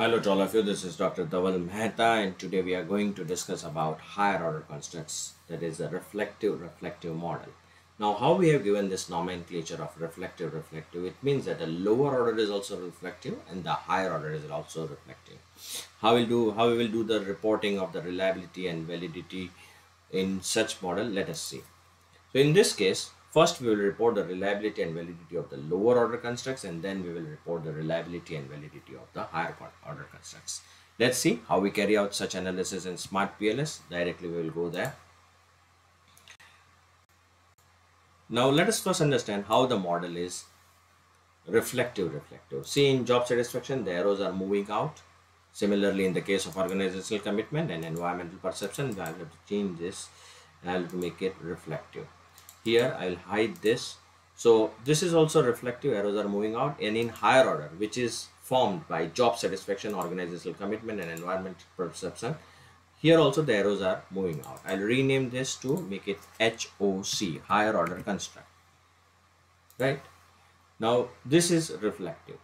Hello to all of you, this is Dr. Dhaval Maheta and today we are going to discuss about higher order constructs that is the reflective reflective model. Now how we have given this nomenclature of reflective reflective it means that the lower order is also reflective and the higher order is also reflective. How we will do how we will do the reporting of the reliability and validity in such model let us see. So in this case First, we will report the reliability and validity of the lower order constructs and then we will report the reliability and validity of the higher order constructs. Let's see how we carry out such analysis in Smart PLS. Directly we will go there. Now let us first understand how the model is reflective reflective. See in job satisfaction the arrows are moving out. Similarly in the case of organizational commitment and environmental perception I have to change this I to make it reflective here I'll hide this. So this is also reflective arrows are moving out and in higher order which is formed by job satisfaction organizational commitment and environment perception. Here also the arrows are moving out. I'll rename this to make it HOC higher order construct. Right? Now this is reflective.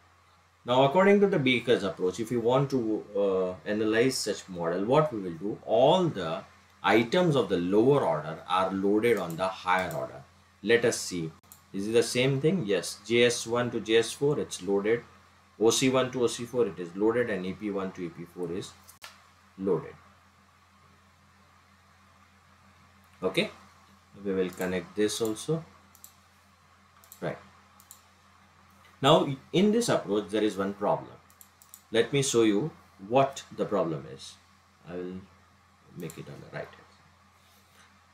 Now according to the Becker's approach if you want to uh, analyze such model what we will do? All the items of the lower order are loaded on the higher order. Let us see. Is it the same thing? Yes. JS1 to JS4 it's loaded. OC1 to OC4 it is loaded and EP1 to EP4 is loaded. Okay. We will connect this also. Right. Now in this approach there is one problem. Let me show you what the problem is. I will make it on the right hand.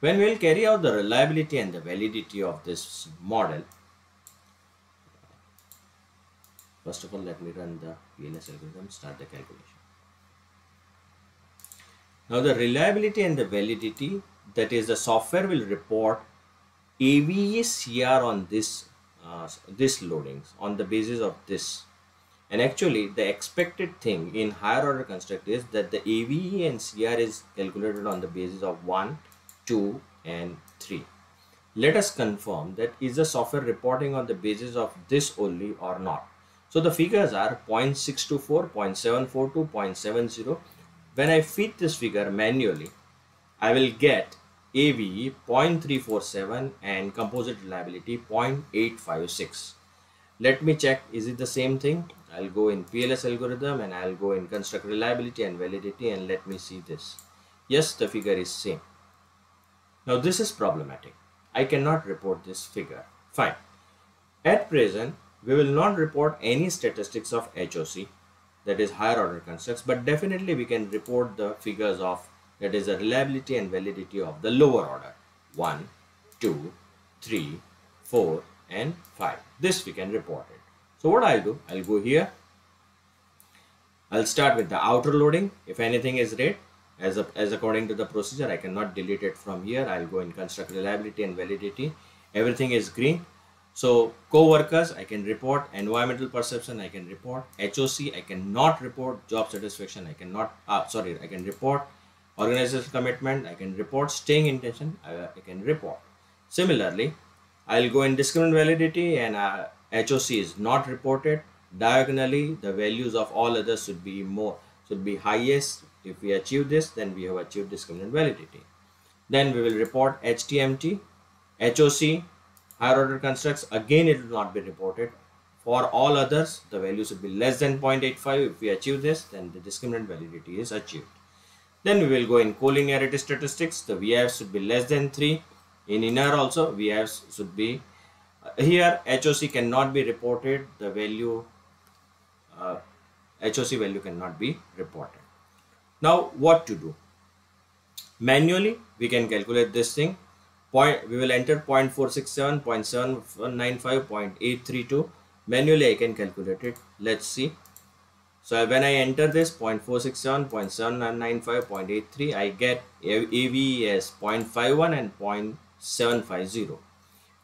When we will carry out the reliability and the validity of this model, first of all let me run the PLS algorithm, start the calculation. Now the reliability and the validity that is the software will report AVE on this uh, this loadings on the basis of this and actually the expected thing in higher order construct is that the AVE and CR is calculated on the basis of 1, 2 and 3. Let us confirm that is the software reporting on the basis of this only or not. So the figures are 0.624, 0.742, 0.70. When I feed this figure manually, I will get AVE 0.347 and composite reliability 0.856. Let me check is it the same thing I'll go in PLS algorithm and I'll go in construct reliability and validity and let me see this. Yes, the figure is same. Now this is problematic. I cannot report this figure. Fine. At present, we will not report any statistics of HOC that is higher order constructs but definitely we can report the figures of that is the reliability and validity of the lower order 1, 2, 3, 4 and 5. This we can report it. So what I'll do, I'll go here. I'll start with the outer loading. If anything is red, as, a, as according to the procedure, I cannot delete it from here. I'll go in construct reliability and validity. Everything is green. So co-workers, I can report environmental perception, I can report HOC, I cannot report job satisfaction, I cannot, uh, sorry, I can report organizational commitment, I can report staying intention, I, I can report. Similarly, I'll go in discriminant validity and uh, HOC is not reported. Diagonally, the values of all others should be more, should be highest. If we achieve this, then we have achieved discriminant validity. Then we will report HTMT, HOC, higher order constructs. Again, it will not be reported. For all others, the value should be less than 0.85. If we achieve this, then the discriminant validity is achieved. Then we will go in collinearity statistics. The VIF should be less than 3. In inner also, VIF should be here HOC cannot be reported. The value uh, HOC value cannot be reported. Now what to do? Manually we can calculate this thing. Point we will enter 0.467 0.795 0.832 manually I can calculate it. Let's see. So when I enter this 0.467 0.795 0.83 I get AV as 0.51 and 0.750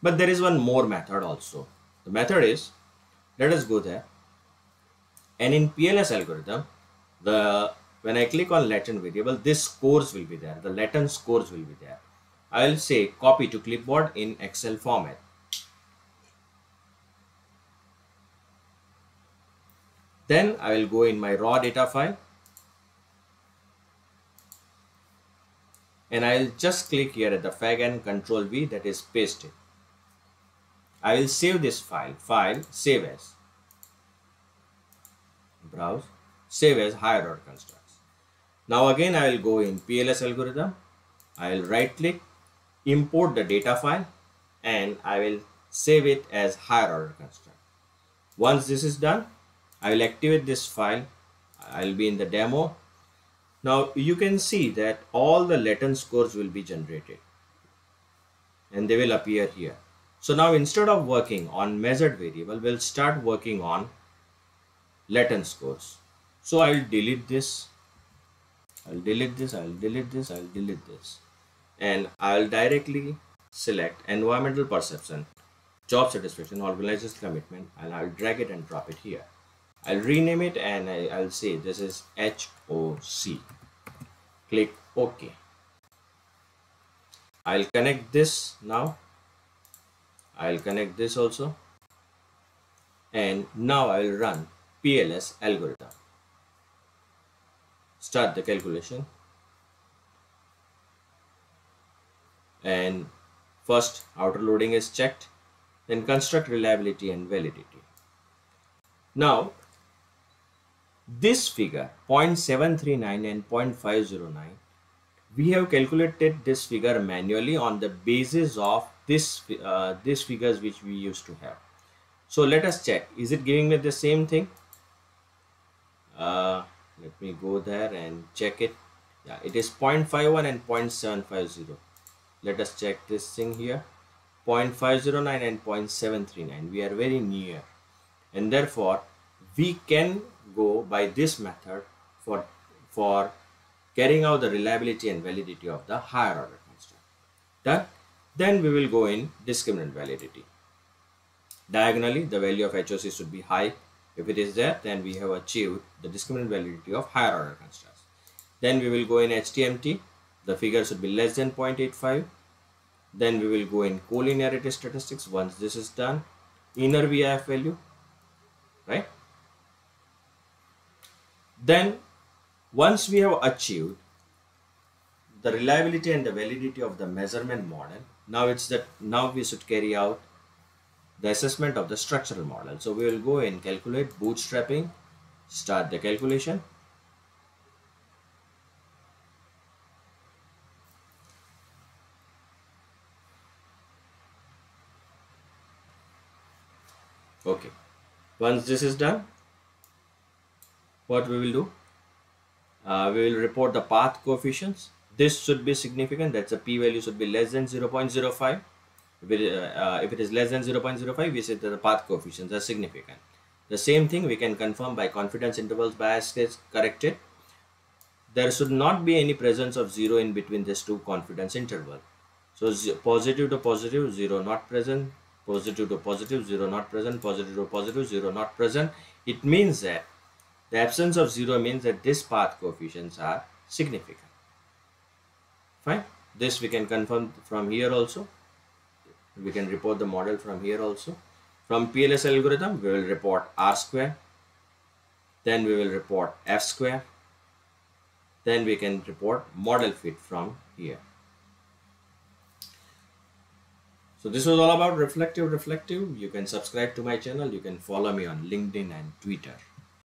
but there is one more method also. The method is, let us go there. And in PLS algorithm, the when I click on latent variable, this scores will be there. The latent scores will be there. I will say copy to clipboard in Excel format. Then I will go in my raw data file and I will just click here at the fag and control V that is paste it. I will save this file, file, save as, browse, save as higher order constructs. Now again I will go in PLS algorithm, I will right click, import the data file and I will save it as higher order construct. Once this is done, I will activate this file. I will be in the demo. Now you can see that all the latent scores will be generated and they will appear here. So now instead of working on measured variable, we'll start working on latent scores. So I will delete this. I'll delete this. I'll delete this. I'll delete this. And I'll directly select environmental perception, job satisfaction, organizational commitment, and I'll drag it and drop it here. I'll rename it and I, will say this is HOC. Click OK. I'll connect this now. I'll connect this also. And now I'll run PLS algorithm. Start the calculation. And first outer loading is checked. Then construct reliability and validity. Now this figure 0.739 and 0.509 we have calculated this figure manually on the basis of this uh, these figures which we used to have. So let us check. Is it giving me the same thing? Uh, let me go there and check it. Yeah it is 0.51 and 0.750 let us check this thing here. 0.509 and 0.739 we are very near. And therefore we can go by this method for, for carrying out the reliability and validity of the higher order construct. Done? Then we will go in discriminant validity. Diagonally, the value of HOC should be high. If it is there, then we have achieved the discriminant validity of higher order constructs. Then we will go in HTMT. The figure should be less than 0.85. Then we will go in collinearity statistics. Once this is done, inner VIF value, right? Then once we have achieved the reliability and the validity of the measurement model, now it's that now we should carry out the assessment of the structural model. So we will go and calculate bootstrapping, start the calculation. Okay, once this is done, what we will do uh, we will report the path coefficients this should be significant that's a p-value should be less than 0.05 if it, uh, if it is less than 0.05 we say that the path coefficients are significant. The same thing we can confirm by confidence intervals bias is corrected. There should not be any presence of zero in between these two confidence interval so positive to positive zero not present positive to positive zero not present positive to positive zero not present. It means that the absence of 0 means that this path coefficients are significant. Fine. This we can confirm from here also. We can report the model from here also. From PLS algorithm, we will report R square. Then we will report F square. Then we can report model fit from here. So this was all about reflective reflective. You can subscribe to my channel. You can follow me on LinkedIn and Twitter.